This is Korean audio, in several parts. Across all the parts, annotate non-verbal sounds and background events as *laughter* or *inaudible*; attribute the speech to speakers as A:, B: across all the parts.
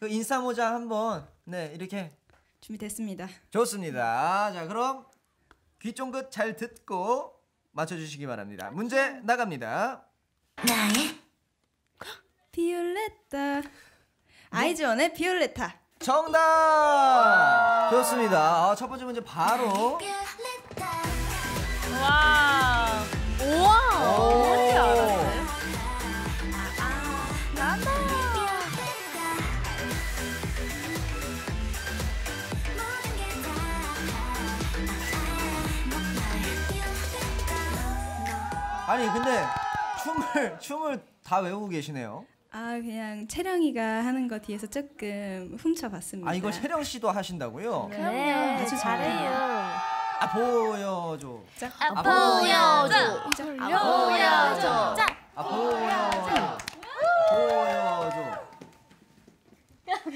A: 그 인싸 모자 한번 네 이렇게
B: 준비됐습니다.
A: 좋습니다. 자 그럼 귀 쫑긋 잘 듣고 맞춰주시기 바랍니다. 문제 나갑니다.
B: 비올레타 아이즈원의 비올레타
A: 정답 좋습니다. 아, 첫 번째 문제 바로
C: 와.
A: 아니 근데 춤을 춤을 다 외우고 계시네요.
B: 아 그냥 채령이가 하는 거 뒤에서 조금 훔쳐봤습니다.
A: 아 이거 채령 씨도 하신다고요?
C: 그럼요.
B: 아주 잘해요.
A: 아 보여줘.
C: 아,
D: 보여줘.
C: 보여줘. 자.
A: 아 보여줘. 보여줘.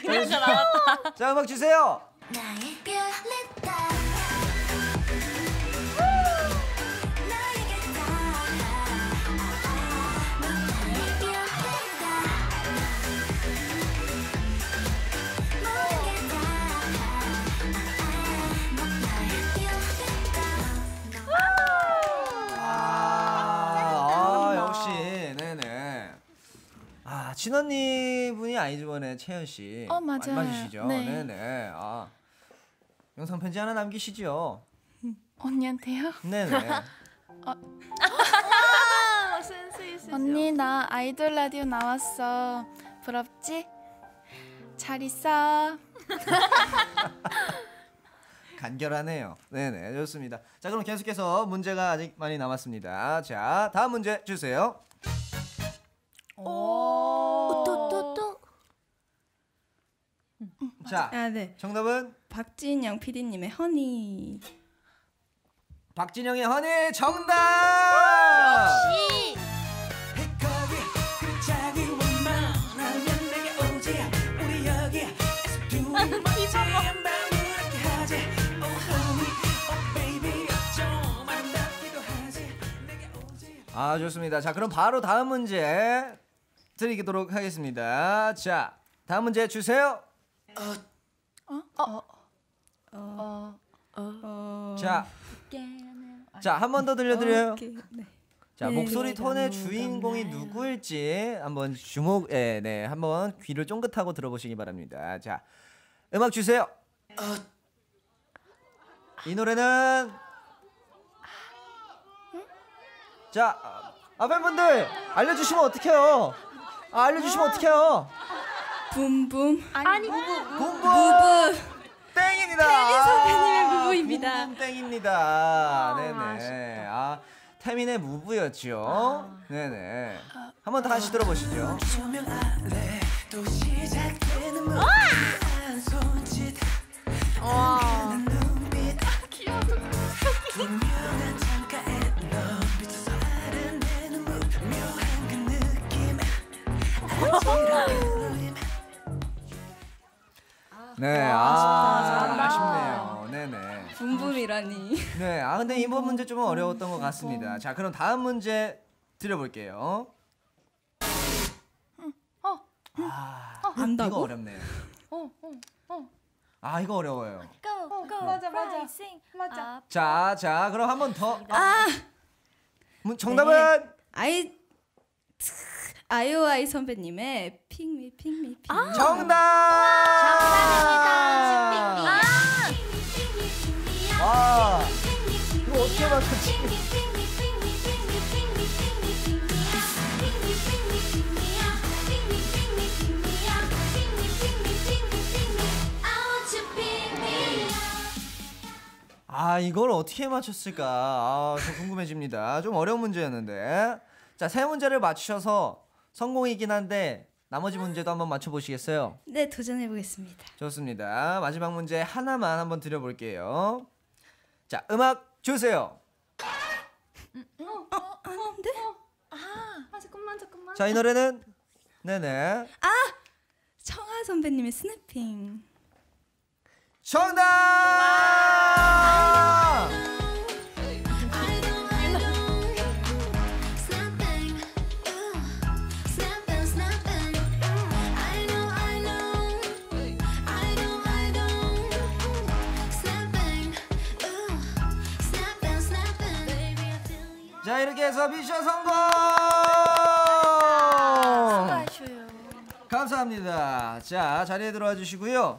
C: 그러니까 나왔다.
A: 자 음악 주세요. 아 친언니 분이 아이즈원의 채연 씨.
D: 어, 맞아요.
A: 맞으시죠?
D: 네.
A: 네네. 아 영상 편지 하나 남기시죠.
D: 언니한테요?
A: 네네.
C: 아, 센스 있으시죠?
D: 언니 나 아이돌 라디오 나왔어. 부럽지? 잘 있어. *laughs*
A: 간결하네요. 네네 좋습니다. 자 그럼 계속해서 문제가 아직 많이 남았습니다. 자 다음 문제 주세요.
D: 또
A: 자
B: 아 네.
A: 정답은
B: 박진영 PD님의 허니.
A: 박진영의 허니 정답. *laughs* 아 좋습니다. 자 그럼 바로 다음 문제 드리도록 하겠습니다. 자 다음 문제 주세요.
B: 어.
A: 자, 자 한 번 더 들려드려요.
B: 오케이. 네.
A: 자
B: 네,
A: 목소리 톤의
B: 너무
A: 주인공이
B: 감사해요.
A: 누구일지 한번 주목, 예, 네, 한번 귀를 쫑긋하고 들어보시기 바랍니다. 자 음악 주세요. 이 노래는 자 아, 팬분들 알려주시면 어떡해요? 아, 알려주시면 어떡해요?
B: 붐붐.
D: 아니
A: 붐붐
B: 무브.
A: 땡입니다.
B: 태민 선배님의
A: 아,
B: 무브입니다.
A: 붐붐 땡입니다. 네네. 아 태민의 무브였죠. 네네. 한번 다시 들어보시죠. 네, 아, 아쉽네요. 네네.
B: 붐붐이라니. *laughs*
A: 네, 아 근데 이번 문제 좀 어려웠던 것 같습니다. 자, 그럼 다음 문제 드려볼게요. 아, 이거
B: 안다고?
A: 어렵네요. 아, 이거 어려워요.
C: 맞아 맞아.
D: 맞아.
A: 자, 자, 그럼 한 번 더. 아, 문- 정답은
B: 아이 아이오아이 선배님의 핑미 핑미 핑미.
A: 정답. 아, 이거 어떻게 맞췄지? 아, 이걸 어떻게 맞췄을까? 아, 저 궁금해집니다. 좀 어려운 문제였는데. 자, 세 문제를 맞추셔서 성공이긴 한데 나머지 문제도 한번 맞춰 보시겠어요?
B: 네 도전해 보겠습니다.
A: 좋습니다. 마지막 문제 하나만 한번 드려볼게요. 자, 음악 주세요.
B: 안돼?
D: 아 잠깐만 잠깐만.
A: 자, 이 노래는 네네.
B: 청아 선배님의 스냅핑.
A: 정답! 자 이렇게 해서 미션 성공.
D: 수고하셔요.
A: 감사합니다. 자 자리에 들어와 주시고요.